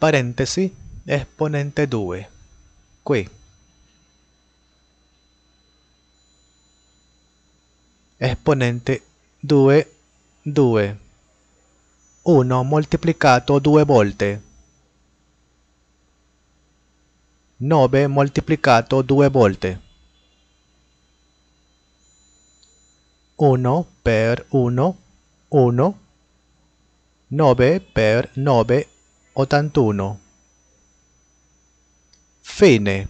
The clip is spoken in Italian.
parentesi, esponente 2. Qui. Esponente 2, 2. 1 moltiplicato due volte. 9 moltiplicato due volte. 1 per 1, 1. 9 per 9, 81. Fine.